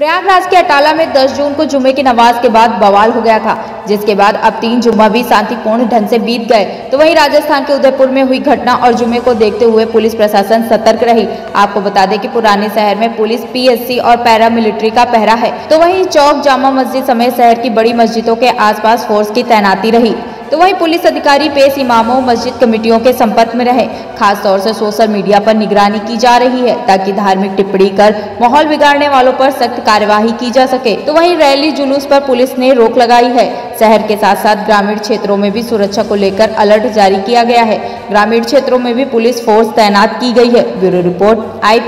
प्रयागराज के अटाला में 10 जून को जुमे की नमाज़ के बाद बवाल हो गया था, जिसके बाद अब तीन जुम्मा भी शांतिपूर्ण ढंग से बीत गए। तो वहीं राजस्थान के उदयपुर में हुई घटना और जुमे को देखते हुए पुलिस प्रशासन सतर्क रही। आपको बता दें कि पुराने शहर में पुलिस, पीएससी और पैरामिलिट्री का पहरा है। तो वहीं चौक जामा मस्जिद समेत शहर की बड़ी मस्जिदों के आसपास फोर्स की तैनाती रही। तो वहीं पुलिस अधिकारी पेश इमामों, मस्जिद कमेटियों के संपर्क में रहे। खास तौर से सोशल मीडिया पर निगरानी की जा रही है, ताकि धार्मिक टिप्पणी कर माहौल बिगाड़ने वालों पर सख्त कार्यवाही की जा सके। तो वहीं रैली जुलूस पर पुलिस ने रोक लगाई है। शहर के साथ साथ ग्रामीण क्षेत्रों में भी सुरक्षा को लेकर अलर्ट जारी किया गया है। ग्रामीण क्षेत्रों में भी पुलिस फोर्स तैनात की गई है। ब्यूरो रिपोर्ट आई